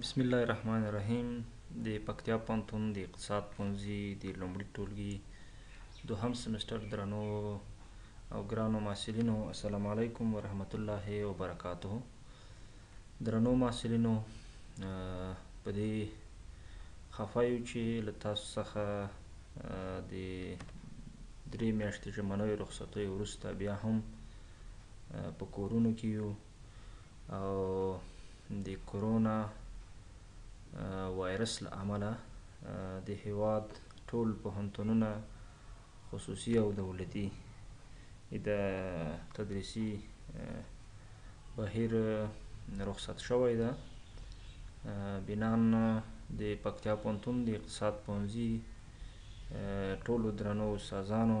بسم الله الرحمن الرحیم د پکتیا پوهنتون د اقتصاد پوهنځي د لومړي ټولګي دوهم سمستر درنو او ګرانو محصلینو السلام علیکم ورحمت الله وبرکاته درنو محصلینو په دې خفه یو چې له تاسو څخه د درې میاشتې ژمنیو رخصتیو وروسته بیا هم په کورونو کې یو او د کرونا وایرس له امله د هیواد ټول پوهنتونونه خصوصي او دولتي د تدریسي بهیر رخصت شوی ده بنان د پکتیا پوهنتون د اقتصاد پوهنځي ټولو درنو استادانو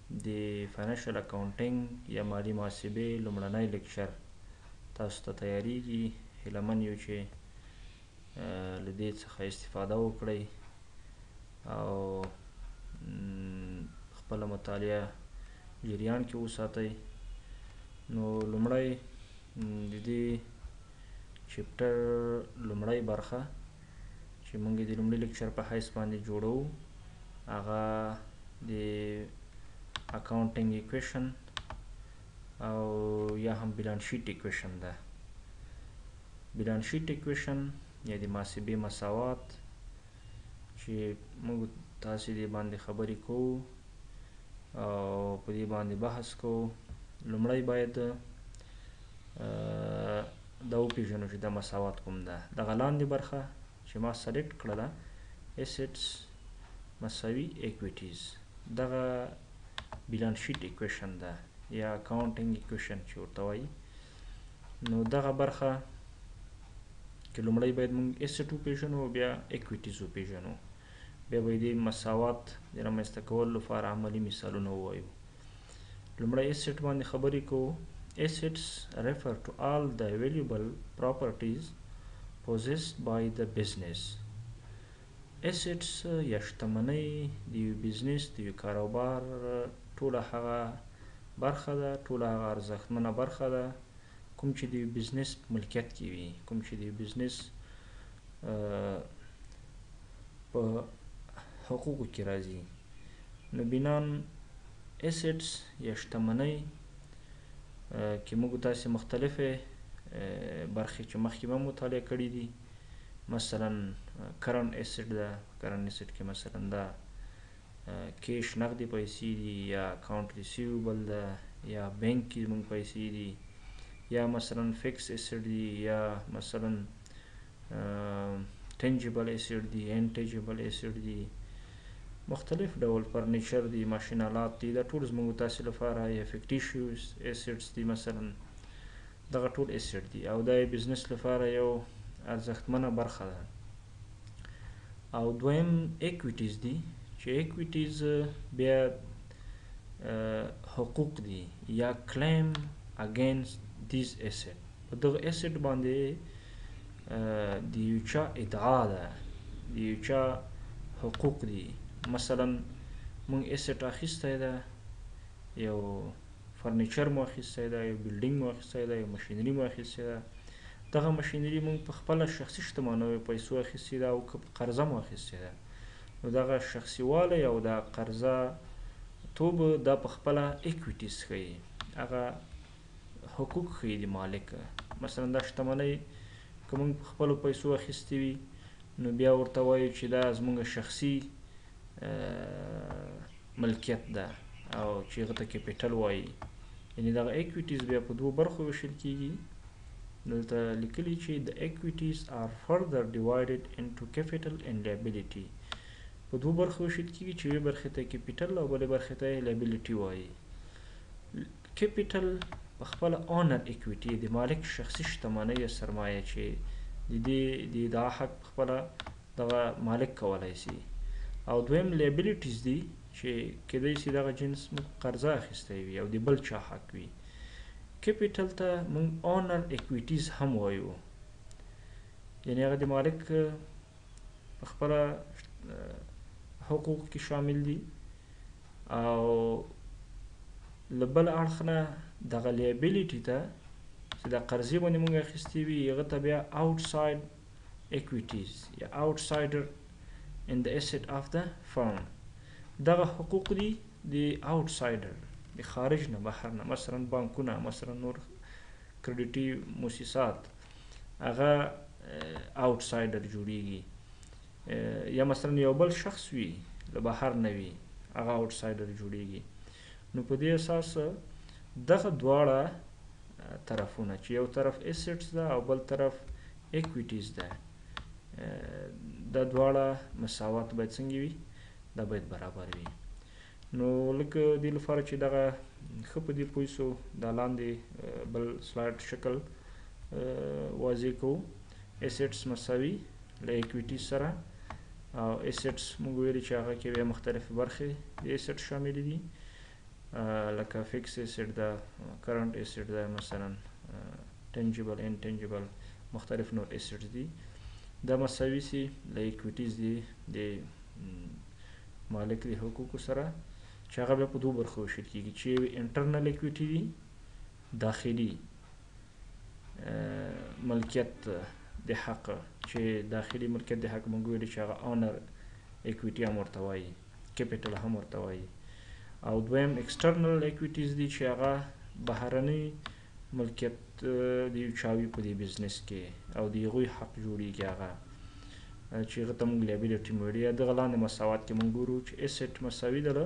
د فایننشل اکاونټنګ یا مالي محاسبې لومړنی لیکچر تاسو ته تیاریږي هیله من یو چې له دې څخه استفاده وکړئ او خپل مطالعه جریان کې وساتئ نو لومړی د دې چپټر لومړی برخه چې مونږ د لومړي لیکچر په حیث باندې جوړو هغه د اکاونټینګ ایکویشن او یا هم بیلانس شیټ ایکویشن ده بیلانس شیټ ایکویشن یا د محاسبې مساوات چې موږ تاسو دې باندې خبرې کوو او په دې باندې بحث کوو لومړی باید دا وپیژنو چې دا مساوات کوم ده دغه لاندې برخه چې ما سلیکټ کړله ایسټس مساوي ایکویټیز دغه بیلانس شیټ ایکویشن ده یا اکاونټینګ ایکویشن چې ورته وایي نو دغه برخه کې لومړی باید موږ ایسټ وپیژنو او بیا ایکویټیز وپیژنو بیا به دې مساوات د رامنځته کولو لپاره عملي مثالونه ووایو لومړی اس سیټ باندې خبرې کوو اس سیټس ریفر ټو آل د ویلیوبل پراپرټیز پوزیسډ بای د بزنس اسټس یا شتمنۍ د یو بزنس د یو کاروبار ټوله هغه برخه ده ټوله هغه ارزښتمنه برخه ده کوم چې د یو بزنس ملکیت کې وي کوم چې د یو بزنس په حقوقو کې راځي نو بنان اسټس یا شتمنۍ کې موږ تاسو مختلفه برخې چې مخکې مو مطالعه کړې دي مثلا کرن اسټ دا کرن اسټ کې مثلا دا کیش نغدې پیسې دي یا اکاونټ ریسیوبل ده یا بانک کې زموږ پیسې دي یا مثلا فکس اسټ دي یا مثلا ټنجیبل اسټ دي انټنجیبل اسټ دي مختلف ډول فرنیچر دي ماشین آلات دي دا ټول زموږ تاسو لپاره یا فکټیشیوس اسټس دي مثلا دغه ټول اسټ دي او دا بزنس لپاره یو ارزښتمنه برخه ده او دویم ایکویټیز دي چې ایکویټیز بیا حقوق دي یا کلیم اگینست دیز ایسټ په دغه ایسټ باندې د یو چا ادعا ده د یو چا حقوق دي مثلا مونږ ایسټ اخیستی ده یو فرنیچر مو اخیستی ده یو بلډینګ مو اخیستی ده یو ماشینری مو اخیستی ده دغه مشینري موږ په خپله شخصي شتمانیو، پیسو اخیستې ده او که په قرضه مو اخیستې ده، نو دغه شخصي والی او دا قرضه توب دا په خپله ایکویټیز ښیي، هغه حقوق ښیي د مالک. مثلا دا شتمنۍ که موږ په خپلو پیسو اخیستې وي، نو بیا ورته وایو چې دا زموږ شخصي ملکیت ده او چې هغه ته کیپیټل وایي. یعنې دغه ایکویټیز بیا په دوو برخو وېشل کېږي. دلته لیکلی چې the equities are further divided into capital and liability په دوه برخو ویشل کیږي چې یوې برخې ته کیپیټل او بلې برخې ته لایبیلیټي وایي کیپیټل په خپل اونر اکویټي د مالک شخصي شتمنۍ یا سرمایه چې د دې د ادعا حق په خپل دغه مالک کولای شي او دویم لایبیلیټیز دي چې کېدای شي دغه جنس قرضه اخیستی وي او د بل چا حق وي کپیټل ته موږ اونر اکویټیز هم وایو یعنی هغه د مالک په خپل حقوق کې شامل دي او لبل اړخ نه دغه لیبیلیټی ته چې د قرضې باندې موږ اخیستي وي هغه ته بیا آوټساید اکویټیز یا آوټسایډر ان د اسټ اف د فرم دغه حقوق دي د آوټ سایډر، د خارج نه، بهر نه، مثلاً بانکونه، مثلاً نور کریډیټي موسسات، هغه آوټ سایډر جوړیږي. یا مثلاً یو بل شخص وي، له بهر نه وي، هغه آوټ سایډر جوړیږي. نو په دې اساس دغه دواړه طرفونه چې یو طرف ایسټس ده او بل طرف ایکویټیز ده، دا دواړه مساوات باید څنګه وي؟ دا باید برابر وي نو لکه دې لپاره چې دغه ښه په دې پوه سو دا لاندې بل سلایډ شکل واضح کوو اسټس مساوي له ایکویټي سره او اسټس موږ ویلي چې هغه کې بیا مختلفې برخې د اسټ شامل دي لکه فکس ایسټ ده کرنټ ایسټ ده مثلا ټنجیبل ان ټنجیبل مختلف نور ایسټ دي دا مساوي سي له ایکویټیز دي د مالک د حقوقو سره چې هغه بیا په دوه برخو ویشل کیږي چې یو انټرنل ایکویټي دي داخلي ملکیت د حق چې داخلي ملکیت د حق مونږ ویل چې هغه اونر ایکویټي هم ورته وایي کپیټل هم ورته وایي او دویم ایکسټرنل ایکویټیز دي چې هغه بهرنۍ ملکیت د یو چاوي په دې بزنس کې او د هغوی حق جوړیږي هغه چې هغه ته موږ لیبیلیټي موږ یا دغه لاندې مساوات کې موږ ګورو چې اسټ مساوي ده له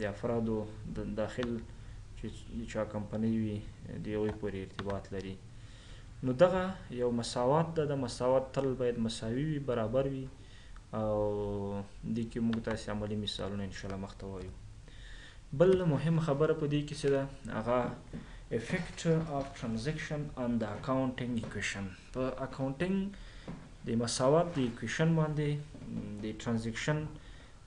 د افرادو د داخل چې د چا کمپنۍ وي د یوې پورې ارتباط لري نو دغه یو مساوات ده د مساوات تل باید مساوي وي برابر وي او د کې موږ تاسو عملی مثالونه ان شاء الله مخته وایو بل مهم خبره په دې کې څه ده هغه افیکټ اف ترانزیکشن ان د اکاونټینګ ایکویشن په اکاونټینګ د مساوات د ایکویشن باندې د ترانزیکشن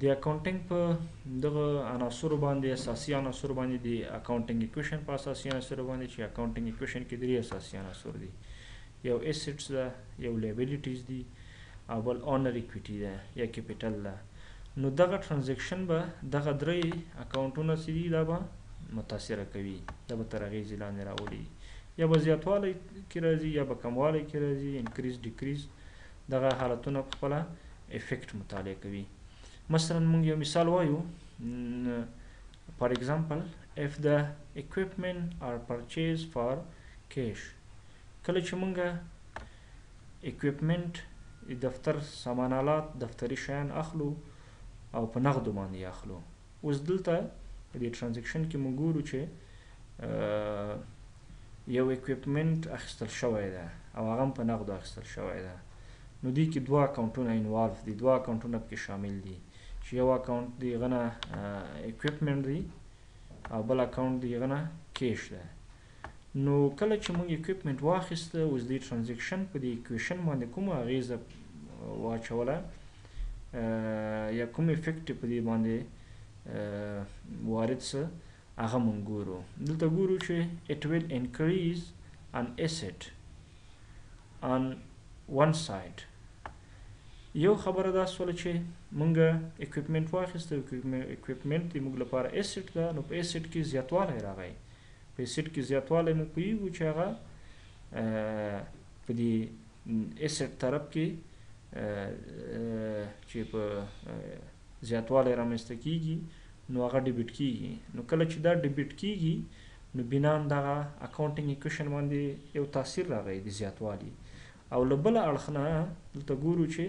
د اکاونټنګ په دغه عناصرو باندې اساسي عناصر باندې د اکاونټنګ اکویشن په اساسي عناصر باندې چې اکاونټنګ اکویشن کې درې اساسي عناصر دي یو اسټس ده یو لیبیلیټیز دي او بل اونر اکویټي ده یا کیپټل ده نو دغه ترانزیکشن به دغه درې اکاونټونه چې دي دا به متاثره کوي دا به تر اغېزې لاندې راولي یا به زیاتوالی کې راځي یا به کموالی کې راځي انکریز ډیکریز دغه حالتونه په خپله افیکټ مطالعه کوي مثلا موږ یو مثال وایو فار ایگزامپل اف د اکویپمنت ار پرچیز فار کیش کله چې موږ اکویپمنت دفتر سامان آلات دفتری شیان اخلو او په نغدو باندې اخلو اوس دلته په دې ترانزیکشن کې موږ ګورو چې یو اکویپمنټ اخیستل شوی ده او هغه هم په نقدو اخیستل شوی ده نو دې کې دوه اکاونټونه انوالف دي دوه اکاونټونه پکې شامل دي چې یو اکاونټ دی غنه اکویپمنټ دی او بل اکاونټ دی غنه کیش ده نو کله چې مونږ ایکویپمنټ واخیسته اوس دی ترانزیکشن په دی ایکویشن باندې کومه اغیزه واچوله یا کوم افیکټ په دی باندې وارد سه هغه مونږ ګورو دلته ګورو چې اټ ویل انکریز ان اسټ ان ون ساید یو خبره دا سول چې مونږه اکویپمنټ واخیسته اکویپمنټ دی موږ لپاره اسټ ده نو په اسټ کې زیاتوالی راغی په اسيډ کې زياتوالی موږ پوهېږو چې هغه په دې اسيډ طرف کې چې په زیاتوالی رامنځته کیږي نو هغه ډیبټ کیږي نو کله چې دا ډیبټ کیږي نو بنا دغه اکاونټینګ اکویشن باندې یو تاثیر راغی د زیاتوالي او له بل اړخ نه دلته ګورو چې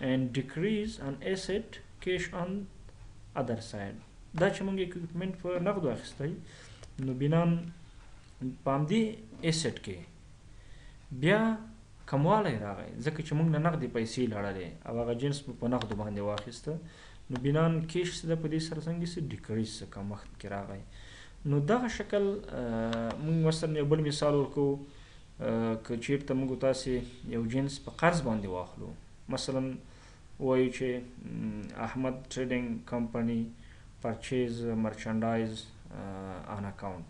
and decrease an asset cash on other side دا چې موږ اکویپمنټ په نغدو اخیستی نو بنا په همدې ایسټ کې بیا کموالی راغی ځکه چې موږ نه نغدې پیسې لړلې او هغه جنس به په نغدو باندې واخیسته نو بنا کیش څه ده په دې سره څنګه څه ډیکریز څه کمښت کې راغی نو دغه شکل موږ مثلا یو بل مثال ورکو که چیرته موږ تاسو یو جنس په قرض باندې واخلو مثلا وایو چې احمد ټریډنګ کمپنی پرچیز مرچنډایز آن اکاونټ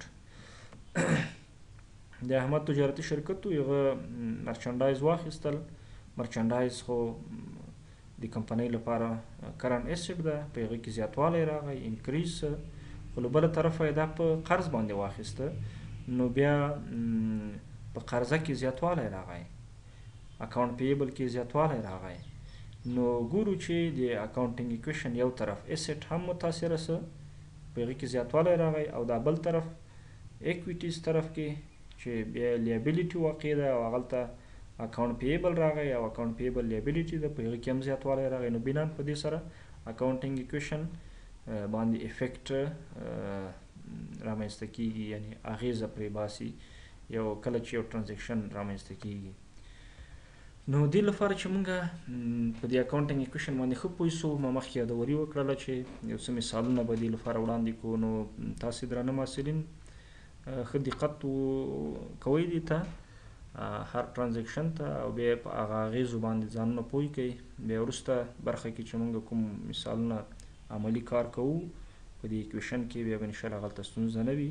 د احمد تجارتي شرکت یغه مرچنډایز واخیستل مرچنډایز خو د کمپنۍ لپاره کرن اسټ ده په هغه کې زیاتوالی راغی انکریز خو له بل طرفه دا په قرض باندې واخیسته نو بیا په قرضه کې زیاتوالی راغی اکاونټ پییبل کې زیاتوالی راغی نو ګورو چې د اکاونټینګ ایکویشن یو طرف ایسټ هم متاثر سه په هغه کې زیاتوالی راغی او دا بل طرف ایکویټیز طرف کې چې بیا لیبیلیټي واقع ده او هغلته اکاونټ پییبل راغی او اکاونټ پییبل لیبیلیټي ده په هغه کې هم زیاتوالی راغی نو بنان په دې سره اکاونټینګ ایکویشن باندې افیکټ رامنځته کیږي یعنی اغیزه پرې باسي یو کله چې یو ترانزیکشن رامنځته کیږي نو دې لپاره چې مونږه په دې اکاونټینګ اکویشن باندې خو پوي سو ما مخکې یادوري وکړله چې یو څه مثالونه به دې لپاره وړاندې کو نو تاسو درنه محصلین خو دقت کوي دي ته هر ترانزیکشن ته او بیا په هغه غیزو باندې ځانونه پوي کوي بیا ورسته برخه کې چې مونږ کوم مثالونه عملی کار کوو په دې اکویشن کې بیا ان شاء الله غلطه ستونزه نه وي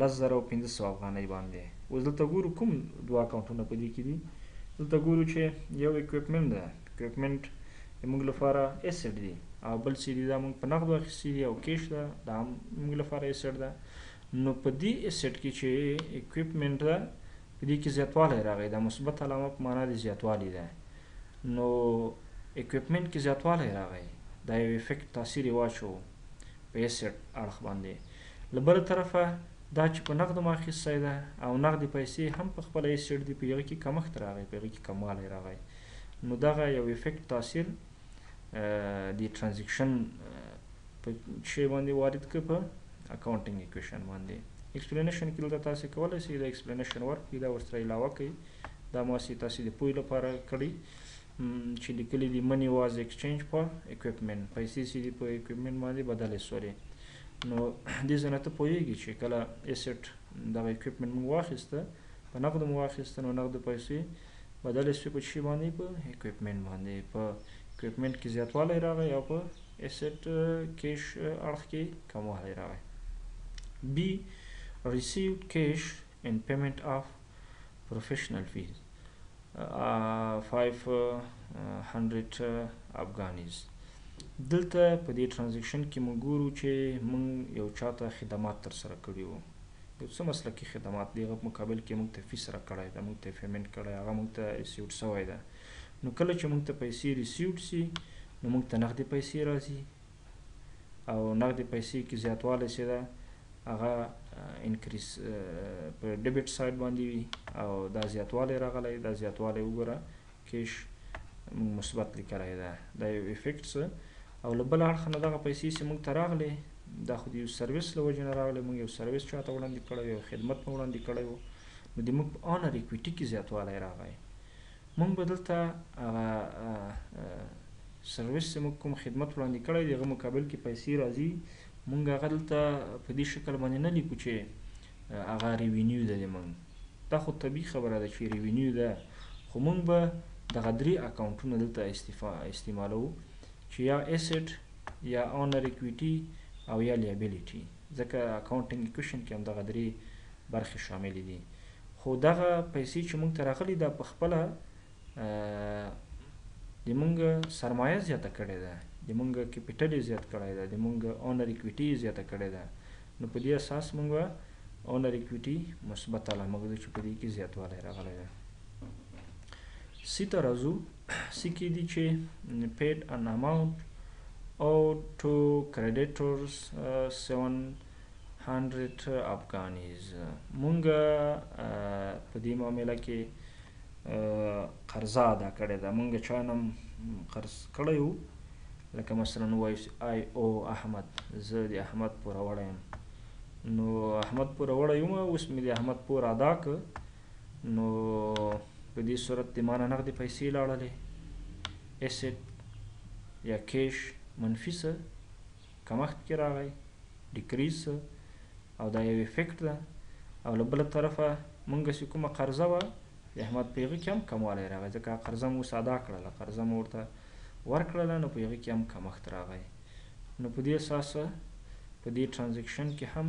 لس زره او پنځه سوه افغانۍ باندې اوس دلته ګورو کوم دوه اکاونټونه په دې کې دي دلته ګورو چې یو اکویپمنټ ده اکویپمنټ موږ لپاره اسټ دی او بل چې دی دا موږ په نقد واخیستې دي او کیش ده دا هم موږ لپاره اسټ ده نو په دې اسټ کې چې اکویپمنټ ده په دې کې زیاتوالی راغی دا مثبت علامه په معنا د زیاتوالي ده نو اکویپمنټ کې زیاتوالی راغی دا یو افیکټ تاثیر واچو په ایسټ اړخ باندې له بله طرفه دا چې په نقدو ماخیستی ده او نقدې پیسې هم په خپله ایسټ دي په هغه کې کمښت راغی په هغه کې کموالی راغی نو دغه یو افیکټ تاثیر د ترانزیکشن په شی باندې وارد که په اکاونټینګ ایکویشن باندې ایکسپلینیشن کې دلته تاسو کولای شئ دا ایکسپلینیشن ورکړئ دا ورسره علاوه کړئ دا ماسي تاسو د پوی لپاره کړی چی لیکلی دی منی واز ایکسچینج په ایکویپمنت پیسې چې دی په ایکویپمنت باندې بدلې سولې نو دې ځنه ته پوهیږي چې کله ایسټ دغه ایکویپمنت موږ واخیسته په نقد مو واخیسته نو نقد پیسې بدلې سوې په چی باندې په ایکویپمنت باندې په ایکویپمنت کې زیاتوالی راغی او په ایسټ کیش اړخ کې کموالی راغی بی received cash ان پیمنټ اف پروفیشنل فیز 500 افغانیز دلته په دې ترانزیکشن کې موږ ګورو چې موږ یو چاته خدمات تر سره کړي وو یو څه مسلکي خدمات دی غو مقابل کې موږ ته فیس را کړای دا موږ ته پیمنټ کړای هغه موږ ته ریسیوټ سوی ده نو کله چې موږ ته پیسې ریسیوټ سي نو موږ ته نغدي پیسې راځي او نغدې پیسې کې زیاتوالی چې ده هغه انکریز په ډیبټ سایډ باندې وي او دا زیاتوالی راغلی دا زیاتوالی وګوره کیش موږ مثبت لیکلی ده دا یو افیکټ څه او له بل اړخه نه دغه پیسې چې موږ ته راغلې دا خو د یو سرویس له وجې نه راغلې موږ یو سرویس چاته وړاندې کړی یو خدمت مو وړاندې کړی و نو د موږ په آنر اکویټي کې زیاتوالی راغی موږ به دلته هغه سرویس چې موږ کوم خدمت وړاندې کړی دی هغه مقابل کې پیسې راځي موږ هغه دلته په دې شکل باندې نه لیکو چې هغه ریوینیو ده د موږ دا خو طبیعي خبره ده چې ریوینیو ده خو موږ به دغه درې اکاونټونه دلته استعمالو چې یا اسټ یا اونر اکویټي او یا لیابیلیټي ځکه اکاونټنګ ایکوشن کې همدغه درې برخې شاملې دي خو دغه پیسې چې موږ ته راغلي دا په خپله د موږ سرمایه زیاته کړې ده د موږ کیپیټل یې زیات کړی ده د موږ اونر ایکویټي یې زیاته کړې ده نو په دې اساس موږ اونر ایکویټي مثبته لامل ده چې په دې کې زیاتوالی راغلی ده سی ته راځو سی کی دی چی پیډ ان اماونټ او ټو کریډیټورز 700 افغانیز مونږ په دی معامله کی قرضه ادا کړی ده مونږ چانم قرض کړی وو لکه مثلا وایس آی او احمد زه د احمد پوروړی یم نو احمد پوروړی یم اوس می د احمد پور ادا ک نو په دې صورت د مانه نغدې پیسې لاړلې اسید یا کیش منفي سه کمښت کې راغی ډیکریز سه او دا یو افیکټ ده او له بل طرفه مونږ چې کومه قرضه وه د احمد په هغه کې هم کموالی راغی ځکه قرضه مو ساده کړله قرضه مو ورته ورکړله نو په هغه کې هم کمښت راغی نو په دې اساس په دې ترانزیکشن کې هم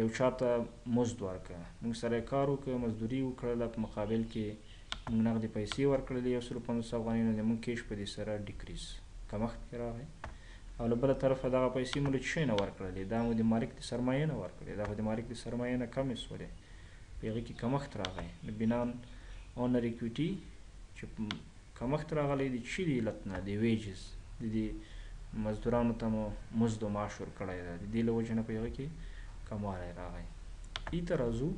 یو چا ته مزد ورکړه موږ سره یې کار وکړ مزدوري یې وکړله په مقابل کې موږ نغدې پیسې ورکړلې یو سلو پنځوس افغانۍ نو زموږ کیش په دې سره ډیکریز کمښت پکې راغی او له بله طرفه دغه پیسې مو له څه شي نه ورکړلې دا مو د مالک د سرمایې نه ورکړې دا خو د مالک د سرمایې نه کمې سولې په هغې کې کمښت راغی نو بنان اونر ایکویټي چې کمښت راغلی دی چیری علت نه دی ویجز ددی مزدورانو ته مو مزد او معاش ورکړی ده ددی له وجه نه په هغه کی کموالی راغی ای ته راځو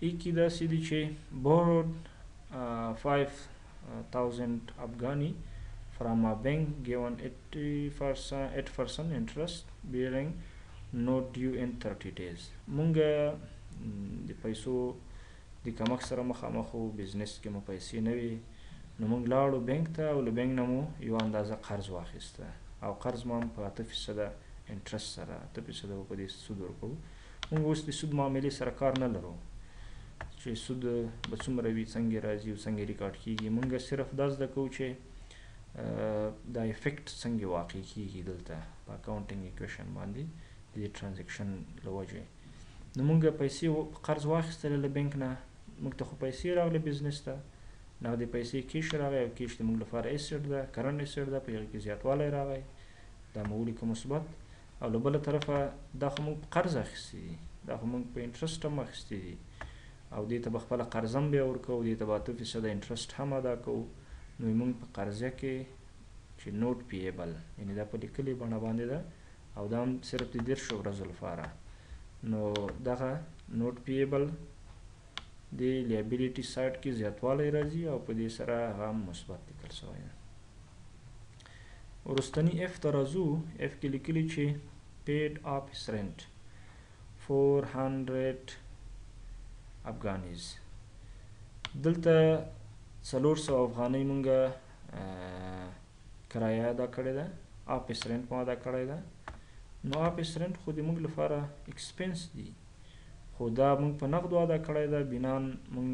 ای کی داسی دی چی بورود 5000 افغانی فرام ا بینک ګیون 8% انټرست بیرینګ نو ډیو ان 30 ډیز مونږ د پیسو د کمښت سره مخامخ وو، بزنس کې مو پیسې نه وې، نو موږ لاړو بانک ته او له بانک نه مو یوه اندازه قرض واخیست او قرض مو هم په اته فیصده انټرست سره، اته فیصده به په دې سود ورکوو، موږ اوس د سود معاملې سره کار نه لرو، چې سود به څومره وي، څنګه راځي او څنګه ریکارډ کیږي، موږ صرف دا زده کوو، چې دا افیکټ څنګه واقع کیږي دلته په اکاونټنګ ایکویشن باندې د دې ټرانزیکشن له وجې. نو مونږ پیسې په قرض واخیستلې له بانک نه مونږ ته خو پیسې راغلې بزنس ته نغدې پیسې کیش راغی او کیش د مونږ لپاره ایسټ ده کرنټ ایسټ ده په هغه کې زیاتوالی راغی دا مو ولیکه مثبت او له بل طرفه دا خو مونږ په قرض اخیستي دي دا خو مونږ په انټرست هم اخیستي دي او دې ته به خپل قرض هم بیا ورکو دې ته به 2% انټرست هم ادا کوو نو مونږ په قرضه کې چې نوټ پیبل یعنی دا په لیکلي بڼه باندې ده او دا هم صرف د دیرشو ورځو لپاره نو دغه نوټ پیبل د لیابیلیټي سایډ کې زیاتوالی راځي او په دې سره هغه مثبت لیکل شوی دی ورستنی اف ته راځو اف کې لیکلی چې پیډ آفیس رینټ 400 افغانیز دلته 400 افغانۍ مونږه کرايه ادا کړې ده آفس رنټ مو ادا کړی ده نو آفس رنټ خو د موږ لپاره ایکسپنس دي خو دا موږ په نقدو ادا کړی ده بنان موږ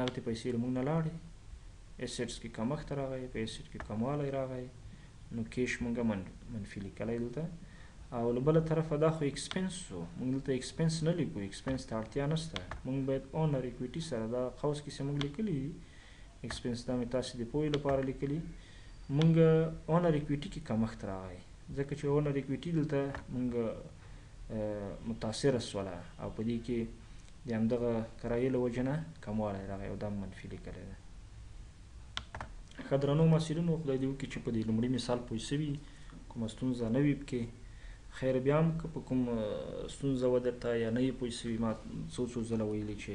نقدې پیسې له موږ نه لاړې اسټس کې کمښت راغی په اسټ کې کموالی راغی نو کیش موږ من منفي لیکلی دلته او له بله طرفه دا خو ایکسپنس شو موږ دلته ایکسپنس نه لیکو ایکسپنس ته اړتیا نشته موږ باید اونر ایکویټي سره دا قوس کې چې موږ لیکلي دي اکسپنس دا مې تاسې د پوهې لپاره لیکلي مونږ اونر اکویټي کې کمښت راغی ځکه چې اونر اکویټي دلته مونږ متاثره سوله او په دې کې د همدغه کرایې له وجې نه کموالی راغی او دا منفي لیکلی دی ښه درنو محصلینو خدای دې وکړي چې په دې لومړي مثال پوه سوي کومه ستونزه نه وي پکې خیر بیا هم که په کوم ستونزه وه درته یا نه یې پوه سوي ما څو څو ځله ویلي چې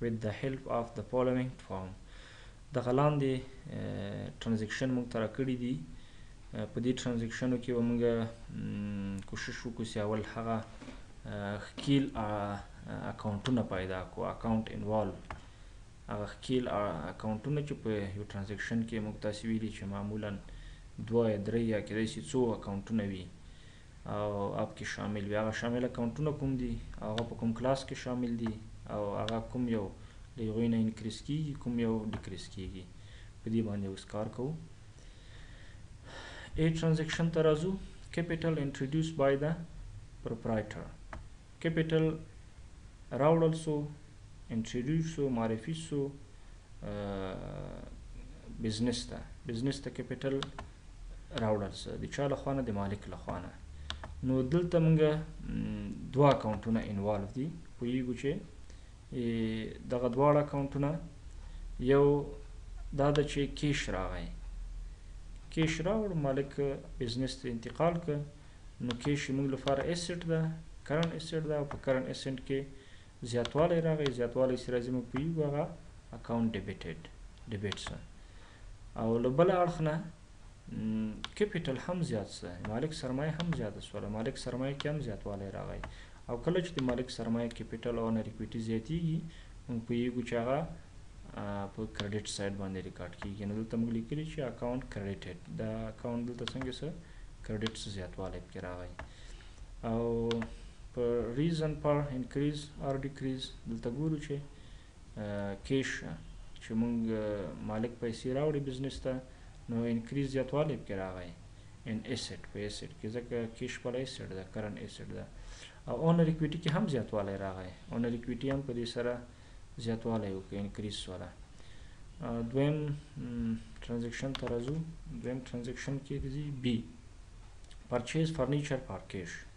With the help of the following form دغه لاندې ترانزیکشن موږ ترا کړی دي په دې ترانزیکشنو کې به موږ کوشش وکړو چې اول هغه خکیل اکاونټونه پیدا کو اکاونټ انوالو هغه خکیل اکاونټونه چې په یو ترانزیکشن کې موږ تاسو ویلي چې معمولا دوه یا درې یا کېدای شي څو اکاونټونه وي او اپ کې شامل وي هغه شامل اکاونټونه کوم دي هغه په کوم کلاس کې شامل دي او هغه کوم یو د هغوی نه انکریز کیږي کوم یو ډیکریز کیږي په دې باندې اوس کار کوو ای ترانزیکشن ته راځو کیپیټل انټروډیوس بای د پروپرایټر کیپیټل راوړل سو انټروډیوس سو معرفي سو بزنس ته بزنس ته کیپیټل راوړل سه د چا لخوا نه د مالک لخوا نه نو دلته مونږ دوا اکاونټونه انوالو دي پوهیږو چې دغه دواړه اکاونټونه یو دا د چې کیش راغی کیش راوړ مالک بزنس ته انتقال ک نو کیش موږ لپاره اسټ ده کرن اسټ ده په کرن اسټ کې زیاتوالی راغی زیاتوالی سره زموږ پیو هغه اکاونټ ډیبټډ ډیبټ سره او له بل اړخ نه کیپیټل هم زیات سه مالک سرمایه هم زیاته سوله مالک سرمایه کې هم زیاتوالی راغی او کله چې د مالک سرمایه کیپیټل او نر اکویټي زیاتیږي موږ پوهیږو چې هغه په کریډټ سایډ باندې ریکارډ کیږي نو دلته موږ لیکلي چې اکاونټ کریډټډ دا اکاونټ دلته څنګه سه کریډټ سه زیاتوالی پکې راغی او په ریزن پر انکریز اور ډیکریز دلته ګورو چې کیش شه چی مونږ مالک پیسی راوړی بزنس ته نو انکریز زیاتوالی پکی راغی ان ایسټ په ایسټ کی ځکه کیش خپل ایسټ ده کرنټ ایسټ ده او اونر اکویټی کی هم زیاتوالی راغی اونر اکویټی هم په دې سره زیاتوالی وکړي انکریز سره دویم ترانزیکشن ته راځو دویم ترانزیکشن کې دی بی پرچیز فرنیچر پارکیش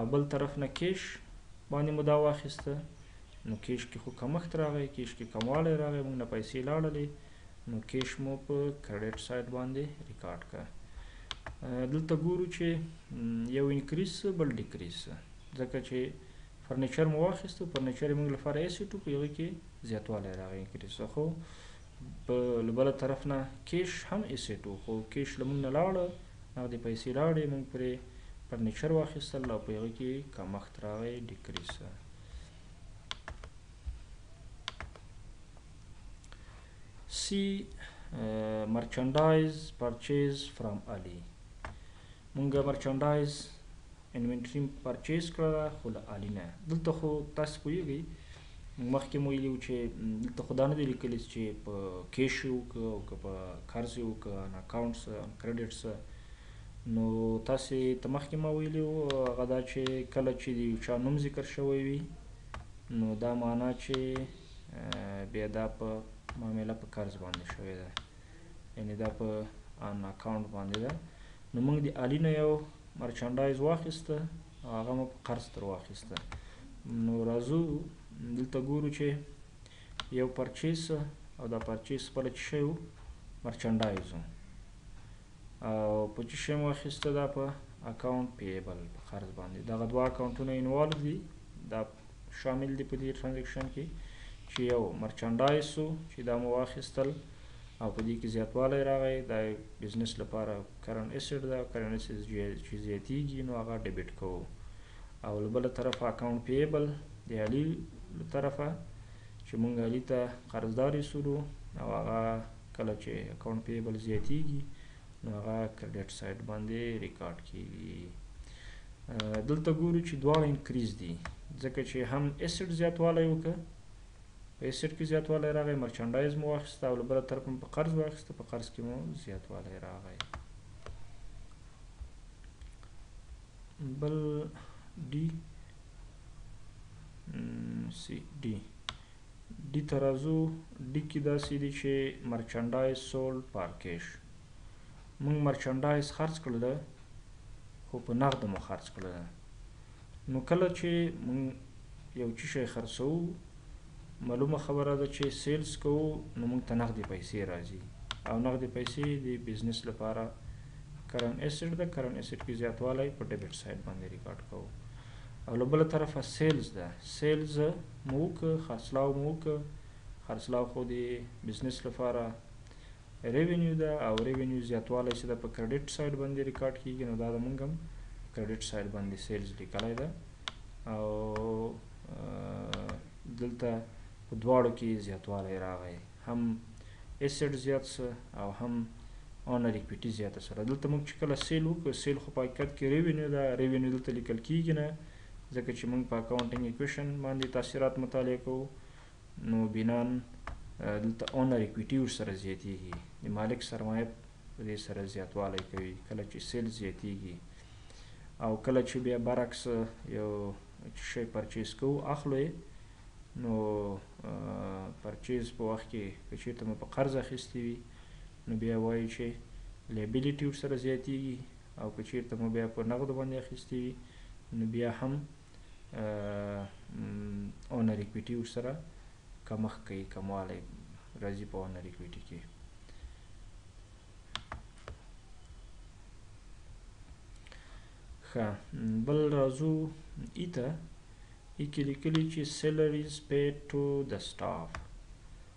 او بل طرف نه کیش باندې مو دا واخیسته نو کیش کې خو کمښت راغی کیش کې کموالی راغی موږ نه پیسې لاړلې نو کیش مو په کریډټ سایډ باندې ریکارډ کړه دلته ګورو چې یو انکریز بل ډیکریز ځکه چې فرنیچر مو واخیستو فرنیچر موږ لپاره ایسیټ په یوه کې زیاتوالی راغی انکریز خو په بل طرف نه کیش هم ایسیټ خو کیش لمون نه لاړ نغدې پیسې لاړې موږ پرې فرنیچر واخیستل او په هغه کې کمښت راغی ډیکریس سی مرچنډایز پرچیز فرام علی مونږه مرچنډایز انوینټری مو پرچیز کړله خو له الینه دلته خو تاسو پوهیږئ موږ مخکې مو ویلي چې دلته خو دا نه دی لیکلی چې په کیش یې وکړه او که په قرض یې وکړه ان اکاونټس ان کریډټس نو تاسو ته مخکې ما ویلي هغه دا چې کله چې د یو چا نوم ذکر شوی وي نو دا معنا چې بیا دا په معامله په قرض باندې شوې ده یعنی دا په ان اکاونټ باندې ده نو موږ د علی نه یو مرچنډایز واخیسته او هغه مو په قرض تر واخیسته نو راځو دلته ګورو چې یو پرچیس او دا پرچیس خپل چې شی وو مرچنډایز وو او په چی شی مو اخیسته دا په اکاونټ پیبل په قرض باندې دغه دوه اکاونټونه انوالو دي دا شامل دي په دې ترانزیکشن کې چې یو مرچنډایز سو چې دا مو واخیستل او په دې کې زیاتوالی راغی دا بزنس لپاره کرنټ اسټ دا کرنټ اسټ چې زیاتیږي نو هغه ډیبټ کوو او له بل طرفه اکاونټ پیبل د علي له طرفه چې مونږ علي ته قرضدار سولو او هغه کله چې اکاونټ پیبل زیاتیږي نو هغه کریډټ سایت باندې ریکارډ کیږي دلته ګورو چې دواړه انکریز دي ځکه چې هم اسټ زیاتوالی وکړه په اسټ کې زیاتوالی راغی مرچنډایز مو واخیسته او له بله طرف هم په قرض واخیسته په قرض کې مو زیاتوالی راغی بل ډي سی ډي ډی ترازو ډیکی داسی دی چی مرچنډایز سولډ پارکیش مونږ مرچنډایز خرڅ کړل خو په نغد مو خرڅ کړل نو کله چی مونږ یو چی شی خرڅو معلومه خبره ده چی سیلز کوو نو مونږ ته نغدی پیسې راځي او نغدی پیسې دی بزنس لپاره کرن اسټ ده کرن اسټ کی زیاتوالی په ډیبټ سایډ باندې ریکارډ کوو او له بل طرفه سیلز ده سیلز مو وکړ خرڅلاو مو وکړ خرڅلاو خو د بزنس لپاره ریونیو ده او ریونیو زیاتوالی چې دا په کریډټ سایډ باندې ریکارډ کیږي نو دا د مونږ هم په کریډټ سایډ باندې سیلز لیکلای ده او دلته په دواړو کې زیاتوالی راغی هم ایسټ زیات سه او هم اونر ایکویټي زیاته سره دلته موږ چې کله سیل وکړو سیل خو په حقیقت کې ریونیو ده ریونیو دلته لیکل کیږي نه ځکه چې موږ په اکاونټینګ ایکویشن باندې تاثیرات مطالعه کوو نو بنان دلته اونر اکویټي ورسره زیاتیږي د مالک سرمایه په دې سره زیاتوالی کوي کله چې سیل زیاتیږي او کله چې بیا برعکس یو شی پرچیز کوو اخلو یې نو پرچیز په وخت کې که چېرته مو په قرض اخیستی وي نو بیا وایي چې لیبیلیټي ورسره زیاتیږي او که چیرته مو بیا په نغدو باندې اخیستي وي نو بیا هم اونر ایکویټي ورسره کمښت کوي کموالی راځي په اونر ایکویټي کې ښه بل راځو ایته ای کې لیکلي چې سیلریز پیډ ټو د سټاف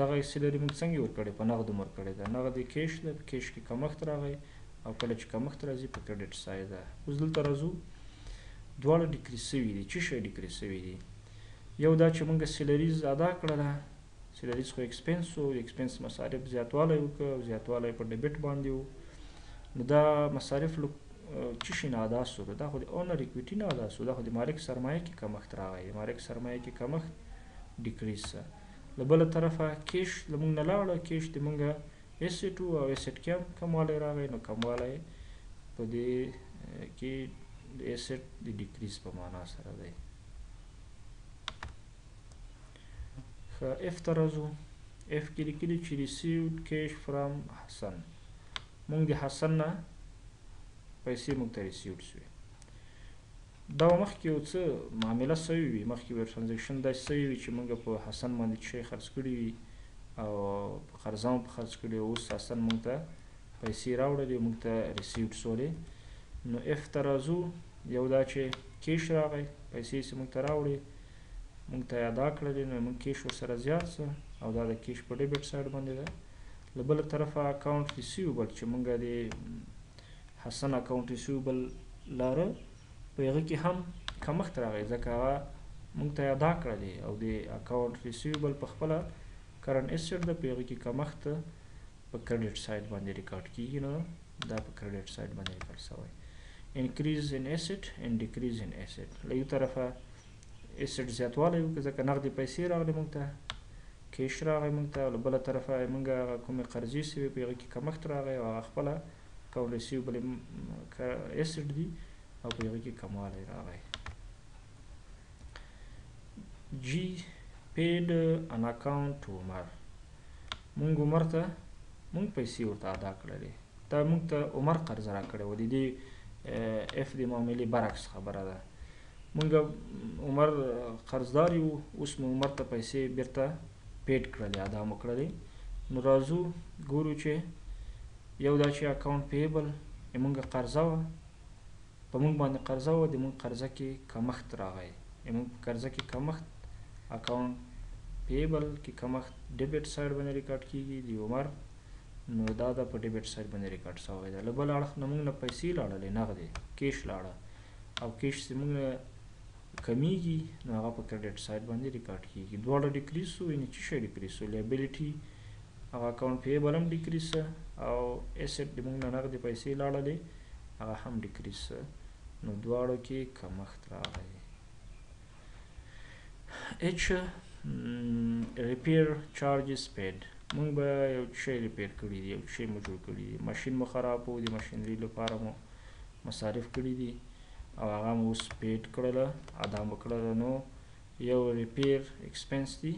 دغه اکسیلري موږ څنګه ورکړې په نغدو ورکړې ده نغد یې کیش ده په کیش کې کمښت راغی او کله چې کمښت راځي په کریډټ سای ده اوس دلته راځو دواړه ډیکریز شوي دي چې شی ډیکریز شوي دي یو دا چې موږ سیلریز ادا کړله سیلریز خو ایکسپنس او ایکسپنس مصارف زیاتوالی وکړ او زیاتوالی په ډیبټ باندې وو نو دا مصارف لو چې شي نه ادا سو دا خو د اونر ایکویټي نه ادا سو دا خو د مالک سرمایه کې کمښت راغی د مالک سرمایه کې کمښت ډیکریز سره له بله طرفه کیش له موږ نه لاړه کیش د موږ اسټ او اسټ کې هم کموالی راغی نو کموالی په دې کې د اسټ د ډیکریز په معنا سره دی خو اف ته راځو اف کې لیکلي چې ریسیوډ کیش فرام حسن موږ د حسن نه پیسې موږ ته ریسیوډ شوې دا به مخکې یو څه معامله سوې وي مخکې به یو ټرانزیکشن داسې سوې وي چې موږ په حسن باندې چې شی خرڅ کړي وي او په قرضه مو په خرڅ کړي او اوس حسن موږ ته پیسې راوړلې موږ ته ریسیوډ سولې نو اف ترازو یو دا چې کیش راغی پیسې چې موږ ته راوړې موږ ته ادا کړلې نو موږ کیش ورسره زیات سه او دا د کیش په ډیبټ سایډ باندې ده له بل طرفه اکاونټ ریسیوبل چې موږ د حسن اکونټ یې سو بل لاره په هغه کې هم کمښت راغی ځکه هغه موږ ته ادا کړه دی او د اکاونټ ریسیوبل په خپل کرنټ ایسټ د پیغه کې کمښت په کریډټ سایډ باندې ریکارډ کیږي نو دا په کریډټ سایډ باندې ریکارډ شوی انکریز ان ایسټ ان ډیکریز ان ایسټ له یو طرفه ایسټ زیاتوالی وکړي ځکه نغدي پیسې راغلي موږ ته کیش راغی موږ ته له بله طرفه موږ هغه کومې قرضې چې وې په هغه کې کمښت راغی او هغه خپله کوم ریسیوبل ایسټ دي او په هغه کې کموالی راغی جی پیډ ان اکاونټ عمر مونږ عمر ته مونږ پیسې ورته ادا کړلې دا مونږ ته عمر قرض راکړی و د دې اف د معاملې برعکس خبره ده مونږ عمر قرضدار یو اوس مو عمر ته پیسې بیرته پیډ کړلې ادا مو کړلې نو راځو ګورو چې یو دا چې اکاونټ پیبل مونږ قرضه وه په مونږ باندې قرضه وه د مونږ قرضه کې کمښت راغی مونږ په قرضه کې کمښت اکاونټ پیبل کې کمښت ډیبټ سایډ باندې ریکارډ کیږي دی عمر نو دا د په ډیبټ سایډ باندې ریکارډ شوی دا له بل اړخ نه موږ نه پیسې لاړلې نغدې کیش لاړه او کیش چې موږ کمیږي نو هغه په کریډټ سایډ باندې ریکارډ کیږي دواړه ډیکریز سو یعنی چې شي ډیکریز سو لیبیلیټي هغه اکاونټ پیبل هم ډیکریز سه او ایسټ د موږ نه نغدې پیسې لاړلې هغه هم ډیکریز سه نو دواړو کې کمښت راغی اچ ریپیر چارجز پیډ موږ به یو شی ریپیر کړی دی یو شی مو جوړ کړی دی ماشین مو خراب وو د ماشینری لپاره مو مصارف کړي دي او هغه مو اوس پیډ کړل ادا مو کړل نو یو ریپیر ایکسپنس دی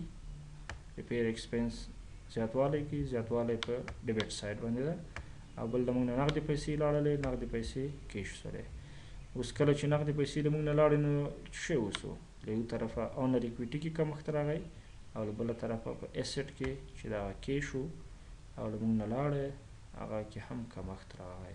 ریپیر ایکسپنس زیاتوالی کی زیاتوالی په ډیبټ سایډ باندې ده او بل د موږ نه نغدي پیسې لاړلې نغدي پیسې کیش سره اوس کله چې نغدي پیسې د موږ نه لاړې نو څه شی وسو له یو طرفه اونر ایکویټي کې کمښت راغی او له بله طرفه په اسټ کې چې دا کیش او له موږ نه لاړې هغه کې هم کمښت راغی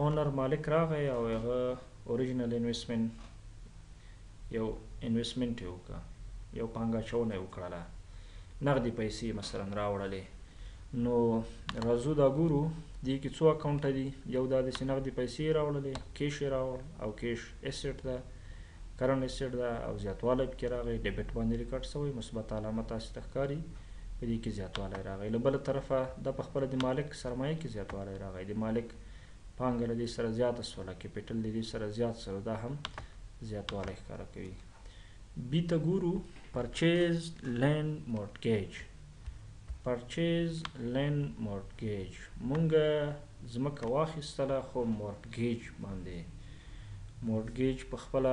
اونر مالک راغی او هغه اوریجنل انویسمنټ یو انویسمنټ یې وکړه یو پانګه اچونه یې وکړله نغدي پیسې مثلا راوړلې نو راځو دا ګورو دې کې څو اکاونټه دي یو دا د نغدي پیسې راوړلې کیش یې راوړ او کیش اسټ ده کرنسي ده او زیاتوالی پکې راغی ډیبټ باندې ریکارډ شوی مثبت علامه تاسو ته ښکاري په دې کې زیاتوالی راغی له بل طرفه د په خپل د مالک سرمایه کې زیاتوالی راغی د مالک پانګه له دې سره زیاته سوله کیپټل د دې سره زیات سره دا هم زیاتوالی ښکاره کوي بي ته ګورو پرچیز لینډ مورټګیج پرچیز لین مورتګیج مونږ زمکه واخیستله خو مورتګیج باندې مورتګیج په خپل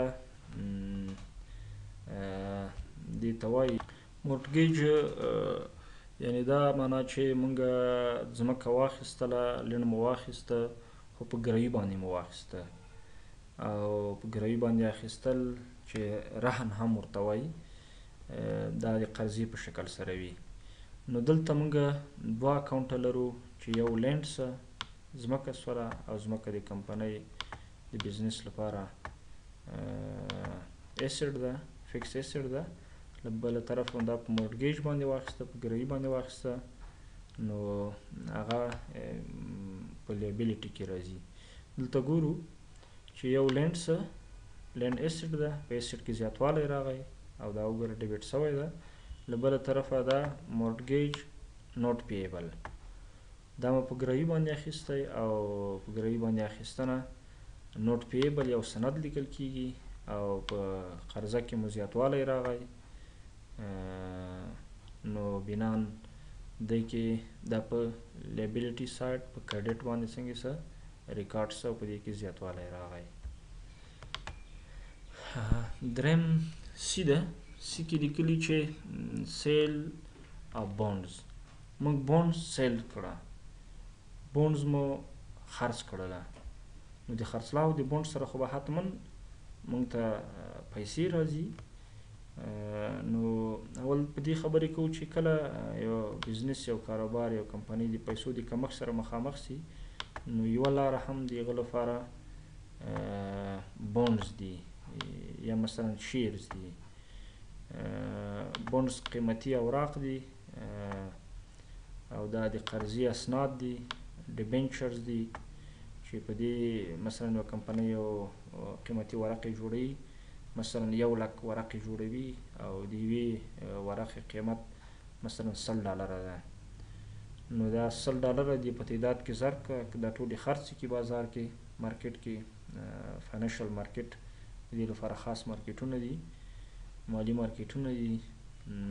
دې توای مورتګیج یعنی دا معنا چې مونږ ځمکه واخیستله لین مو واخیسته خو په ګرایي باندې مو واخیسته او په ګرایي باندې اخیستل چې رهن هم ورته وایي دا د قرضې په شکل سره وي نو دلته موږ دوه اکاونټه لرو چې یو لینډ سه ځمکه سره او ځمکه د کمپنۍ د بزنس لپاره اسټ ده فکس اسټ ده له بل طرف هم دا په مورګیج باندې واخیسته په ګروي باندې واخیسته نو هغه په لیبیلیټي کې راځي دلته ګورو چې یو لینډ څه لینډ اسټ ده په اسټ کې زیاتوالی راغی او دا وګوره ډیبیټ شوی ده له بل طرفه دا مورټګیج نوټ پیبل دا مو په ګروي باندې اخیستی او په ګروي باندې اخیستنه نوټ پیبل یو سند لیکل کیږي او په قرضه کې مو زیاتوالی راغی نو بنان د کې دا په لیبیلیټي سایډ په کریډټ باندې څنګه سره ریکارډ سو په دې کې زیاتوالی راغی دریم سی ده سی کې لیکلي چې سیل او بونډز موږ بونډز سیل کړه بونډز مو خرڅ کړله نو د خرڅلاو د بونډ سره خو به حتما موږ ته پیسې راځي نو اول په دې خبرې کوو چې کله یو بزنس یو کاروبار یو کمپنۍ د پیسو د کمښت سره مخامخ سي نو یو لار هم د هغه لپاره بونز دي یا مثلا شیرز دي بونز قیمتي اوراق دي او دا د قرضي اسناد دي ډیبنچرز دي چې په دې مثلا یو کمپنۍ یو قیمتي ورقې جوړوي مثلا یو لک ورقې جوړوي او د یوې ورقې قیمت مثلا سل ډالره ده نو دا سل ډالره دی په تعداد کې ضرب کړه دا ټولې خرڅې کې بازار کې مارکیټ کې فاینانشل مارکیټ د دې لپاره خاص مارکیټونه دي مالی مارکیټونه دي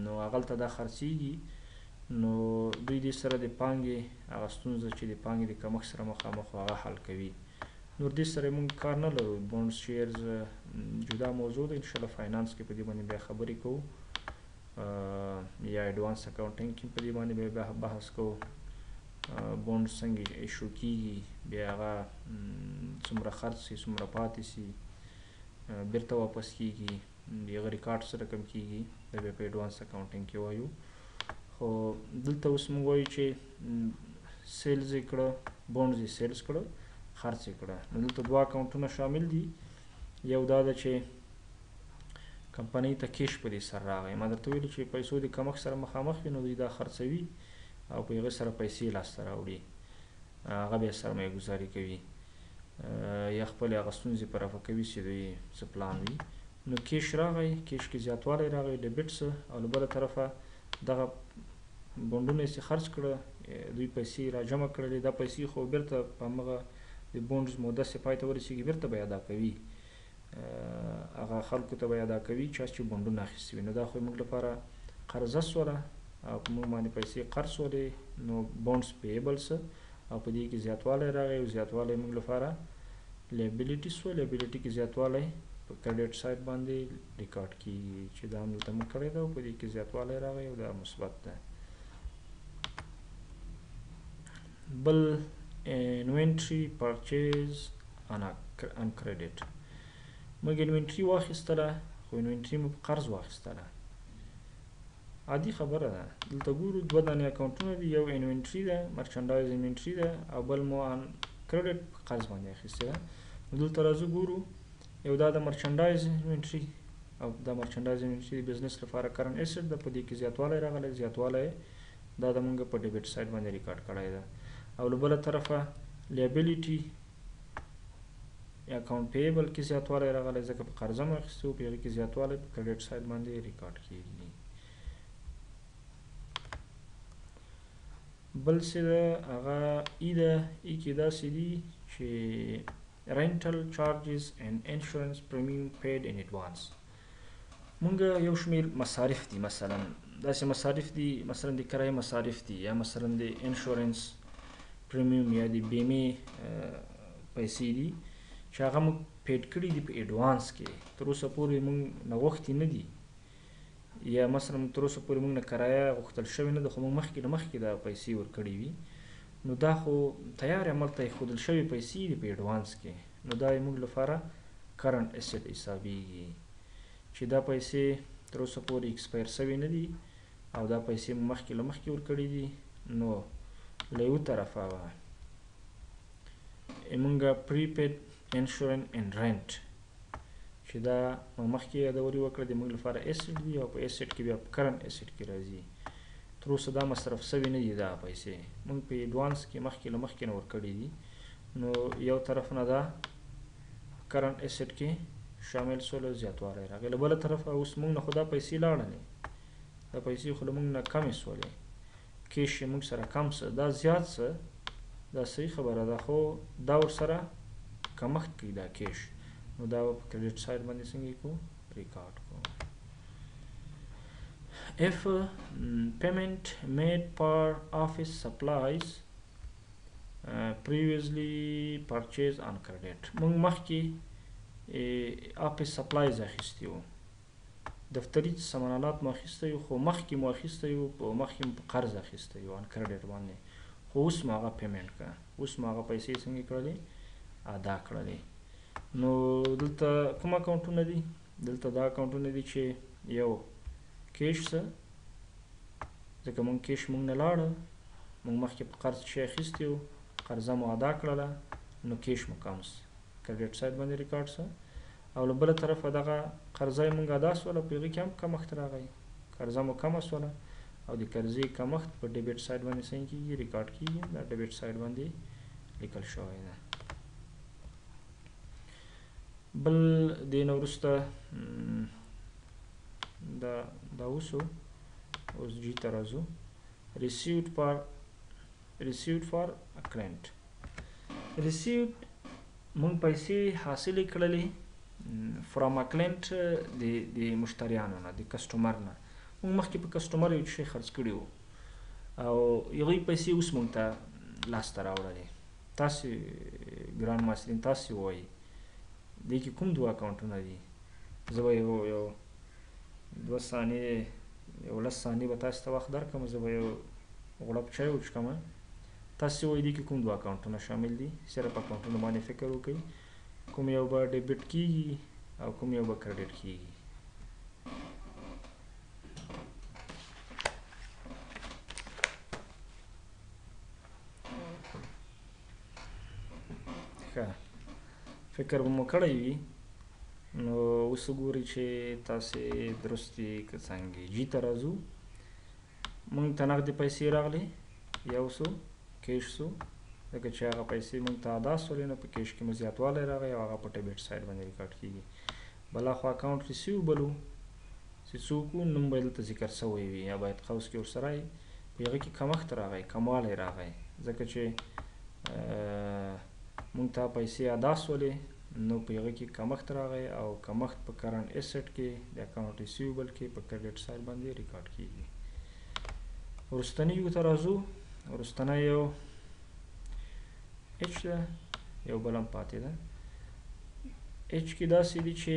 نو هغلته دا خرڅېږي نو دوی دې سره د پانګې هغه ستونزه چې د پانګې د کمښت سره مخامخ هغه حل کوي نور دې سره مونږ کار نه لرو بونډز شیرز جدا موضوع ده ان شاء الله فاینانس کې په دې باندې بیا خبرې کوو یا اډوانس اکاونټینګ کې په دې باندې بیا بحث کوو بونډز څنګه ایشو کیږي بیا هغه څومره خرڅ شي څومره پاتې شي بیرته واپس کیږي بیغه ریکارډ سره کم کیږي دا بیا په اډوانس اکاونټینګ کې وایو خو دلته اوس موږ وایو چې سیلز یې کړه بونډز یې سیلز کړه خرڅ یې کړه نو دلته دوه اکاونټونه شامل دي یو دا ده چې کمپنۍ ته کیش په دې سر راغی ما درته ویلي چې پیسو د کمښت سره مخامخ وي نو دوی دا خرڅوي او په هغه سره پیسې لاسته راوړي هغه بیا سرمایه ګزاري کوي یا خپل هغه ستونزې پر افه کوي چې دوی څه پلان وي نو کیش راغی کیش کې زیاتوالی راغی ډیبټس او له بله طرفه دغه بونډونه یې خرج کړه دوی پیسې را جمع کړلې دا پیسې خو بیرته په همغه د بونډز موده سه پای ته ورسیږي بیرته به ادا کوي هغه خلکو ته به ادا کوي چا چې بونډونه اخیستي وي نو دا خو موږ لپاره قرضه سوله او په موږ باندې پیسې قرض سولې نو بونډز پیبل سه او په دې کې زیاتوالی راغی او زیاتوالی موږ لپاره لیبیلیټي سو لیبیلیټي کې زیاتوالی په کریډیټ سایډ باندې ریکارډ کیږي چې دا هم دلته موږ کړی ده او په دې کې زیاتوالی راغی او دا مثبت ده بل انوینټری پرچیز ان کریډټ موږ انوینټری واخیستله خو انوینټری مو په قرض واخیستله عادي خبره ده دلته ګورو دوه دانې اکاونټونه دي یو انوینټری ده مرچنډایز انوینټری ده او بل مو ان کریډټ په قرض باندې اخیستی ده نو دلته راځو ګورو یو دا د مرچنډایز انوینټري او دا مرچنډایز انوینټري د بزنس لپاره کرن اسټ ده په دې کې زیاتوالی راغلی زیاتوالی دا د مونږ په ډیبټ سایډ باندې ریکارډ کړای ده او له بل طرفه لیبیلیټي اکاونټ پیبل کې زیاتوالی راغلی ځکه په قرضه مو اخیستی وو په هغې کې زیاتوالی په کریډټ سایډ باندې ریکارډ کیږي بل څه ده هغه ای ده ای کې داسې دي چې Rental charges and insurance premium paid in advance مونږ یو شمیر مصارف دي مثلا داسې مصارف دي مثلا د کرایې مصارف دي یا مثلا د انشورنس پریمیوم یا د بیمې پیسې دي چې هغه موږ پیډ کړي دي په ایډوانس کې تر اوسه پورې موږ نه غوښتي نه دي یا مثلا تر اوسه پورې موږ نه کرایه غوښتل شوې نه ده خو موږ مخکې له مخکې دا پیسې ورکړې وي نو دا خو تیار عمل ته ایښودل شوې پیسې دي په ایډوانس کې نو دا یې موږ لپاره کرنټ اسټ حسابېږي چې دا پیسې تر اوسه پورې ایکسپایر شوې نه دي او دا پیسې موږ مخکې له مخکې ورکړې دي نو له یو طرفه به موږ پریپیډ انشورنس اینډ رینټ چې دا ما مخکې یادوري وکړه د موږ لپاره ایسټ دي او په ایسټ کې بیا په کرنټ ایسټ کې راځي تر اوسه دا مصرف سوي نه دي دا پیسې موږ په ایډوانس کې مخکې له مخکې نه ورکړي دي نو یو طرف نه دا کرنټ ایسټ کې شامل سول زیاتوالی راغی له بل طرف اوس موږ نه خدا پیسې لاړلې دا پیسې خو موږ نه کمې سولې کیش یې موږ سره کم سه دا زیات سه دا صحیح خبره ده خو دا ورسره کمښت کوي دا کیش نو دا په کریډټ سایډ باندې څنګه کو ریکارډ کو اف پیمنٹ میډ پر افیس سپلایز پریویسلی پرچیز ان کریډټ موږ مخکې افیس سپلایز اخیستی وو دفتری سمنانات مو اخیستی یو خو مخکی مو اخیستی یو په مخکی مو په قرض اخیستی یو ان کریډیټ باندې خو اوس مو هغه پیمنټ کا اوس مو هغه پیسې څنګه کړلې ادا کړلې نو دلته کوم اکاونټونه دي دلته دا اکاونټونه دي چې یو کیش سره ځکه مونږ کیش مونږ نه لاړ مونږ مخکې په قرض شي اخیستی یو قرضه مو ادا کړله نو کیش مو کم سي د ویب سایت باندې ریکارډ سو او له بل طرفه دغه قرضه مونږ ادا سول په هغه کې هم کمښت راغی قرضه مو کم سول او د قرضې کمښت په ډیبټ سایت باندې څنګه کیږي ریکارډ کیږي دا ډیبټ سایت باندې لیکل شوی ده بل دین ورسته دا دا وسو اوس جی ترازو ریسیوډ پر Received for current Received مونږ پیسې حاصلې کړلې فرام اکلنټ د د مشتریانو نه د کسټمر نه مونږ مخکې په کسټمر یو شی خرڅ کړی وو او یوې پیسې اوس مونږ ته لاس ته راوړلې تاسو ګران ماسرین تاسو وایي دې کې کوم دوه اکاونټونه دي زه به یو یو دوه ثانیې یو لس ثانیې به تاسو ته وخت درکړم زه به یو غړپ چای وچکم تاسو وایي دي کې کوم دوه اکاونټونه شامل دي صرف اکاونټونه باندې فکر وکړئ کوم یو به ډیبټ کیږي او کوم یو به کریډټ کیږي ښه فکر به مو کړی وي نو اوس وګورئ چې تاسو درست یې که څنګه یې جي ته راځو موږ ته نغدې پیسې راغلې یو څو کیش څو ځکه چې هغه پیسې موږ ته ادا سولې نو په کیش کې مو زیاتوالی راغی او هغه په ټیبیټ سایډ باندې ریکارډ کیږي بل خو اکاونټ ریسیوبل چې څوک وو نوم به دلته ذکر سوی وي یا باید قوس کې ورسره یې په هغه کې کمښت راغی کموالی راغی ځکه چې مونږ ته پیسې ادا سولې نو په هغه کې کمښت راغی او کمښت په کرنټ ایسټ کې د اکاونټ ریسیوبل کې په کریډټ سایډ باندې ریکارډ کیږي ورستنی یو ته راځو ورستنه یو اچ ده یو بلم پاتې ده اچ کې داسې دي چې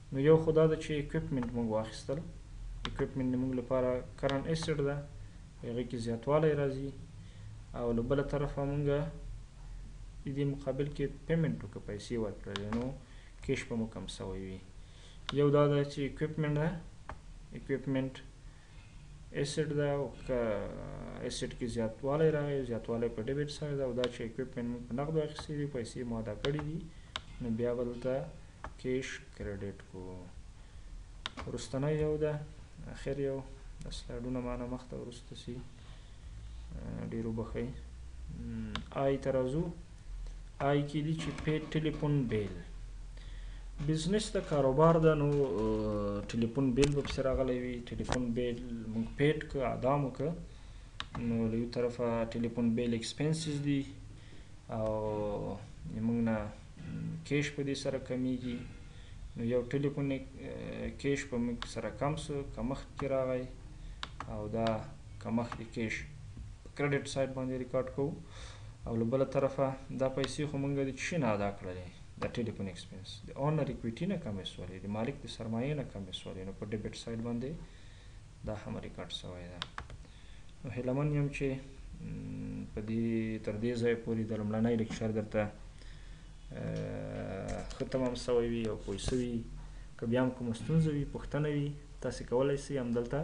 نو یو خو دا ده چې ایکویپمنټ موږ واخیستل، ایکویپمنټ زموږ لپاره کرن اسیټ ده، په هغه کې زیاتوالی راځي او له بله طرفه موږ د دې مقابل کې پیمنټ وکړه، پیسې ورکړلې نو کیش به مو کم سوی وي. یو دا ده چې ایکویپمنټ ده، ایکویپمنټ اسیټ ده او که اسیټ کې زیاتوالی راغی، زیاتوالی په ډیبیټ سره ده او دا چې ایکویپمنټ موږ په نقد واخیستی دی، پیسې مو ادا کړې دي نو بیا به دلته کیش کریډیټ کو ورستنه یو ده اخر یو د سلایډونه مانه مخته ورسته سي ډیرو بخی آی ترازو آی کې دي چې پی ټلیفون بیل بزنس د کاروبار د نو ټلیفون بیل به پسې راغلی وي ټلیفون بیل موږ پیډ که اعدام که نو له یو طرفه ټلیفون بیل ایکسپنسز دي او موږ نه کیش په دې سره کمیږي نو یو ټلیفون کیش په موږ سره کم سو کمښت کې راغی او دا کمښت کیش په کریډټ سایت باندې ریکارډ کوو او له بل طرفه دا پیسې خو موږ د چین ادا کړلې د ټلیفون ایکسپنس د اونر ایکویټی نه کمې سولې د مالک د سرمایې نه کمې سولې نو په ډیبټ سایت باندې دا هم ریکارډ شوی ده نو هیله من یم چې په دې تر دې ځای پورې د لومړنی لیکچر درته ښه تمام سوی وي او پوه سوي که بیا هم کومه ستونزه وي پوښتنه وي تاسې کولی سئ همدلته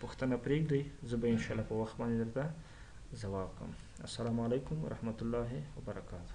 پوښتنه پرېږدئ زه به انشاءالله په وخت باندې درته ځواب کوم السلام علیکم ورحمت الله وبرکاته